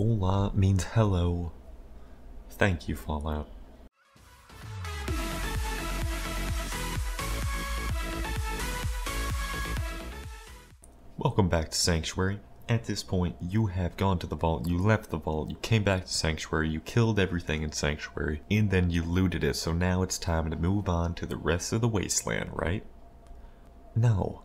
Hola means hello. Thank you, Fallout. Welcome back to Sanctuary. At this point, you have gone to the vault, you left the vault, you came back to Sanctuary, you killed everything in Sanctuary, and then you looted it, so now it's time to move on to the rest of the Wasteland, right? No.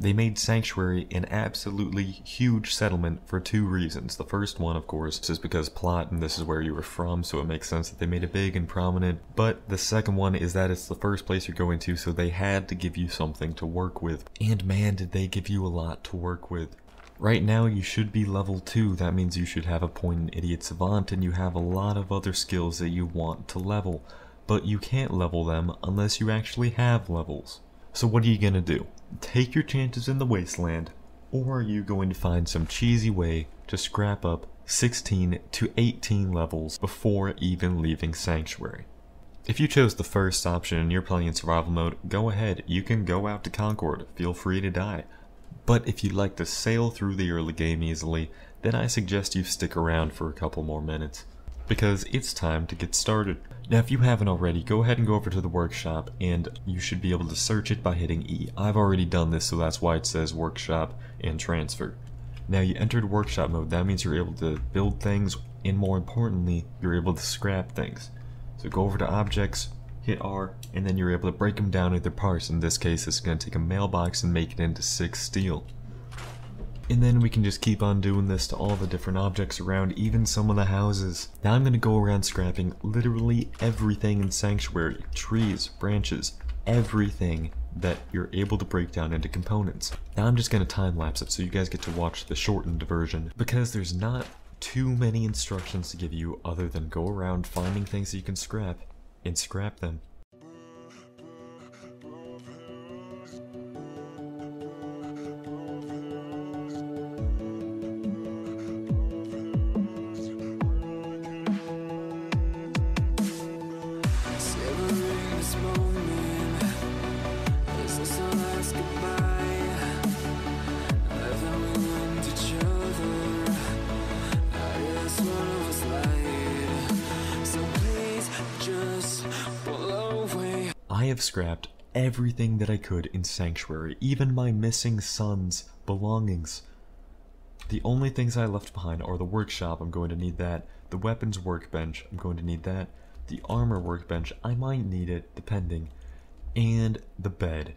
They made Sanctuary an absolutely huge settlement for two reasons. The first one, of course, is because plot and this is where you were from, so it makes sense that they made it big and prominent. But the second one is that it's the first place you're going to, so they had to give you something to work with. And man, did they give you a lot to work with. Right now, you should be level 2. That means you should have a point in Idiot Savant, and you have a lot of other skills that you want to level. But you can't level them unless you actually have levels. So what are you gonna do? Take your chances in the wasteland, or are you going to find some cheesy way to scrap up 16 to 18 levels before even leaving Sanctuary? If you chose the first option and you're playing in survival mode, go ahead, you can go out to Concord, feel free to die. But if you'd like to sail through the early game easily, then I suggest you stick around for a couple more minutes because it's time to get started. Now if you haven't already, go ahead and go over to the workshop and you should be able to search it by hitting E. I've already done this so that's why it says workshop and transfer. Now you entered workshop mode, that means you're able to build things and more importantly, you're able to scrap things. So go over to objects, hit R, and then you're able to break them down into parts. In this case, it's going to take a mailbox and make it into 6 steel. And then we can just keep on doing this to all the different objects around, even some of the houses. Now I'm going to go around scrapping literally everything in Sanctuary. Trees, branches, everything that you're able to break down into components. Now I'm just going to time lapse it so you guys get to watch the shortened version because there's not too many instructions to give you other than go around finding things that you can scrap and scrap them. I have scrapped everything that I could in Sanctuary, even my missing son's belongings. The only things I left behind are the workshop, I'm going to need that, the weapons workbench, I'm going to need that, the armor workbench, I might need it, depending, and the bed.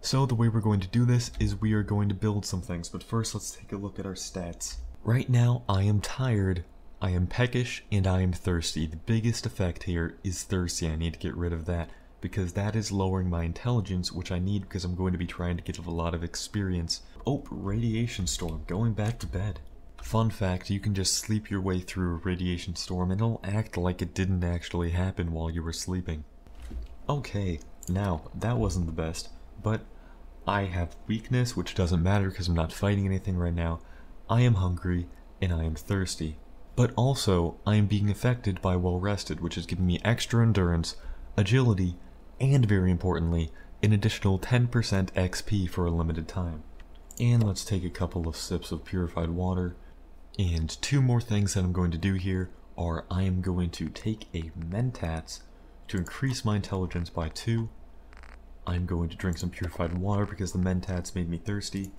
So the way we're going to do this is we are going to build some things, but first let's take a look at our stats. Right now, I am tired, I am peckish, and I am thirsty. The biggest effect here is thirsty, I need to get rid of that because that is lowering my intelligence, which I need because I'm going to be trying to get a lot of experience. Oh, radiation storm, going back to bed. Fun fact, you can just sleep your way through a radiation storm and it'll act like it didn't actually happen while you were sleeping. Okay, now, that wasn't the best, but I have weakness, which doesn't matter because I'm not fighting anything right now. I am hungry, and I am thirsty. But also, I am being affected by well rested, which is giving me extra endurance, agility, and very importantly, an additional 10% XP for a limited time. And let's take a couple of sips of purified water. And two more things that I'm going to do here are I am going to take a Mentats to increase my intelligence by 2. I'm going to drink some purified water because the Mentats made me thirsty.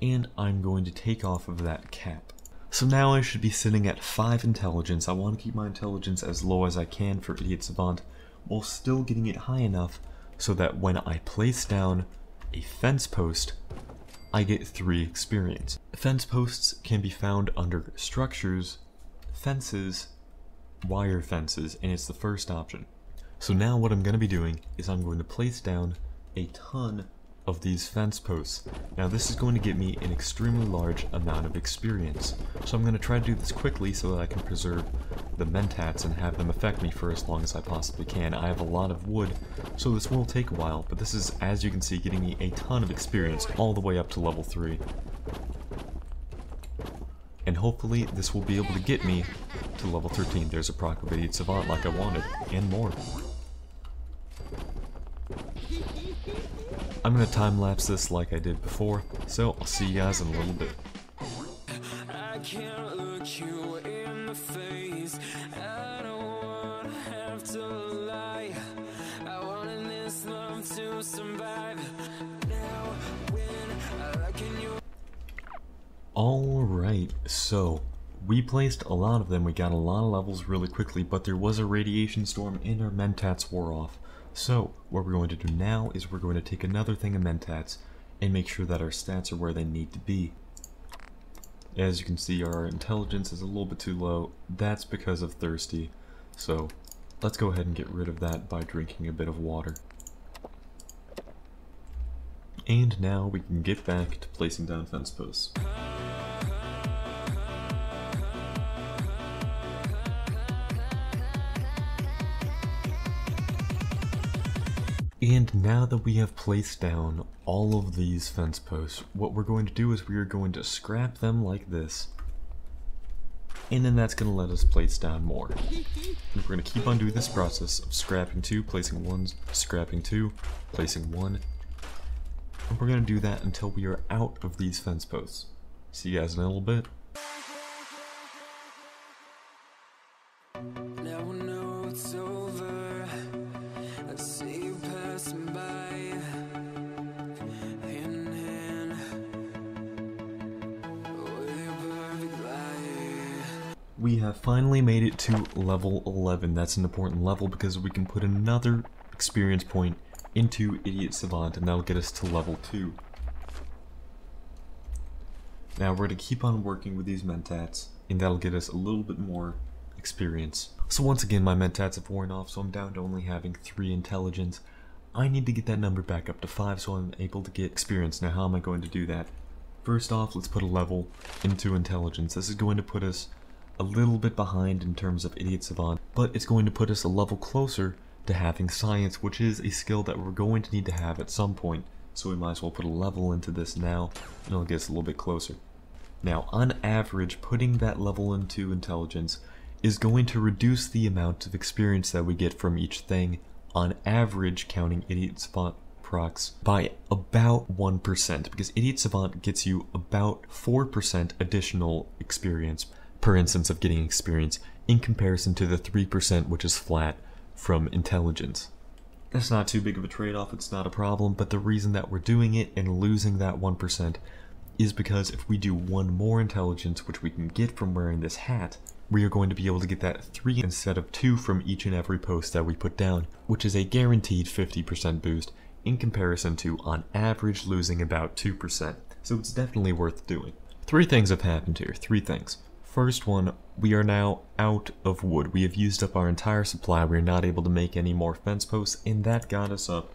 And I'm going to take off of that cap. So now I should be sitting at 5 intelligence. I want to keep my intelligence as low as I can for Idiot Savant while still getting it high enough so that when I place down a fence post, I get 3 experience. Fence posts can be found under structures, fences, wire fences, and it's the first option. So now what I'm going to be doing is I'm going to place down a ton of these fence posts. Now this is going to get me an extremely large amount of experience. So I'm going to try to do this quickly so that I can preserve the mentats and have them affect me for as long as I possibly can. I have a lot of wood, so this will take a while, but this is, as you can see, getting me a ton of experience all the way up to level 3. And hopefully this will be able to get me to level 13. There's a Proclavated Savant like I wanted, and more. I'm gonna time lapse this like I did before, so I'll see you guys in a little bit. I can't look you in the face. I don't wanna have to lie. I wanted this love to survive. Now, when I reckon you. Alright, so we placed a lot of them, we got a lot of levels really quickly, but there was a radiation storm and our Mentats wore off. So, what we're going to do now is we're going to take another thing of Mentats and make sure that our stats are where they need to be. As you can see, our intelligence is a little bit too low. That's because of thirsty. So, let's go ahead and get rid of that by drinking a bit of water. And now we can get back to placing down fence posts. And now that we have placed down all of these fence posts, what we're going to do is we are going to scrap them like this. And then that's going to let us place down more. And we're going to keep on doing this process of scrapping two, placing one, scrapping two, placing one. And we're going to do that until we are out of these fence posts. See you guys in a little bit. To level 11. That's an important level because we can put another experience point into Idiot Savant and that'll get us to level 2. Now we're going to keep on working with these Mentats and that'll get us a little bit more experience. So once again my Mentats have worn off so I'm down to only having 3 intelligence. I need to get that number back up to 5 so I'm able to get experience. Now how am I going to do that? First off, let's put a level into intelligence. This is going to put us a little bit behind in terms of Idiot Savant, but it's going to put us a level closer to having Science, which is a skill that we're going to need to have at some point, so we might as well put a level into this now, and it'll get us a little bit closer. Now, on average, putting that level into Intelligence is going to reduce the amount of experience that we get from each thing, on average counting Idiot Savant procs by about 1%, because Idiot Savant gets you about 4% additional experience per instance of getting experience in comparison to the 3% which is flat from intelligence. That's not too big of a trade-off, it's not a problem, but the reason that we're doing it and losing that 1% is because if we do one more intelligence, which we can get from wearing this hat, we are going to be able to get that 3 instead of 2 from each and every post that we put down, which is a guaranteed 50% boost in comparison to on average losing about 2%. So it's definitely worth doing. Three things have happened here, three things. First one, we are now out of wood. We have used up our entire supply. We are not able to make any more fence posts, and that got us up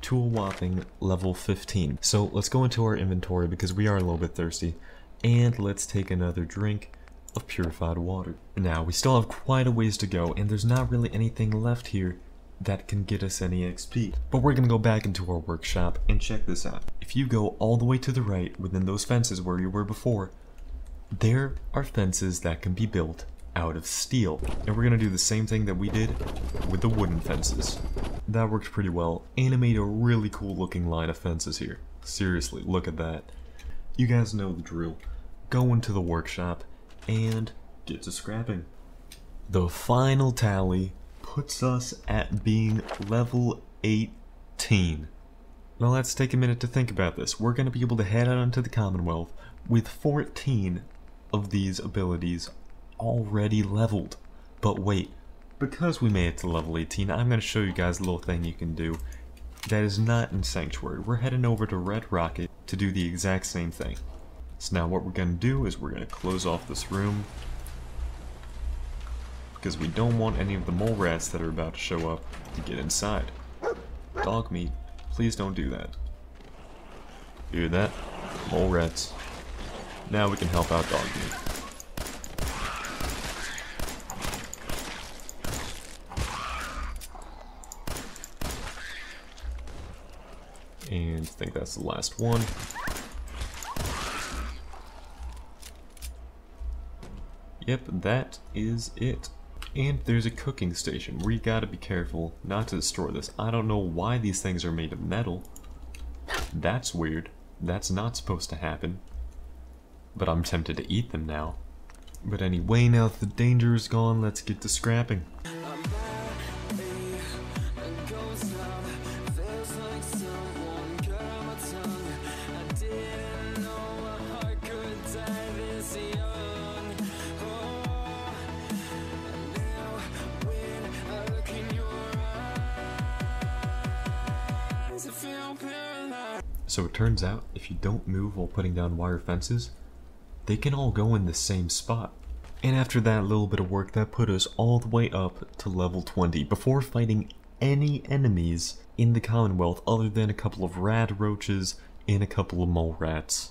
to a whopping level 15. So let's go into our inventory because we are a little bit thirsty, and let's take another drink of purified water. Now, we still have quite a ways to go, and there's not really anything left here that can get us any XP. But we're gonna go back into our workshop and check this out. If you go all the way to the right within those fences where you were before, there are fences that can be built out of steel. And we're gonna do the same thing that we did with the wooden fences. That worked pretty well, and made a really cool looking line of fences here. Seriously, look at that. You guys know the drill. Go into the workshop and get to scrapping. The final tally puts us at being level 18. Now let's take a minute to think about this. We're going to be able to head out into the Commonwealth with 14 of these abilities already leveled. But wait, because we made it to level 18, I'm going to show you guys a little thing you can do that is not in Sanctuary. We're heading over to Red Rocket to do the exact same thing. So now what we're going to do is we're going to close off this room because we don't want any of the mole rats that are about to show up to get inside. Dogmeat, please don't do that. Hear that? Mole rats. Now we can help out dog. And I think that's the last one. Yep, that is it. And there's a cooking station. We gotta be careful not to destroy this. I don't know why these things are made of metal. That's weird. That's not supposed to happen. But I'm tempted to eat them now. But anyway, now that the danger is gone, let's get to scrapping. So it turns out, if you don't move while putting down wire fences, they can all go in the same spot. And after that little bit of work, that put us all the way up to level 20 before fighting any enemies in the Commonwealth other than a couple of rad roaches and a couple of mole rats.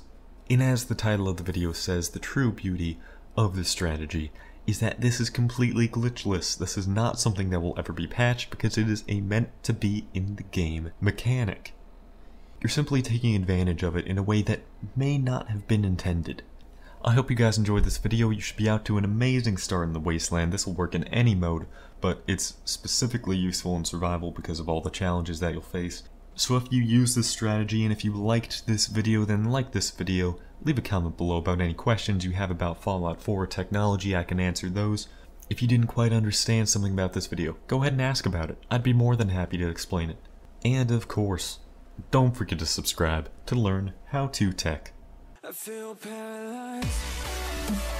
And as the title of the video says, the true beauty of this strategy is that this is completely glitchless. This is not something that will ever be patched because it is a meant to be in the game mechanic. You're simply taking advantage of it in a way that may not have been intended. I hope you guys enjoyed this video. You should be out to an amazing start in the Wasteland. This will work in any mode, but it's specifically useful in survival because of all the challenges that you'll face. So if you use this strategy and if you liked this video, then like this video, leave a comment below about any questions you have about Fallout 4 technology, I can answer those. If you didn't quite understand something about this video, go ahead and ask about it. I'd be more than happy to explain it. And of course, don't forget to subscribe to learn how to tech. I feel paralyzed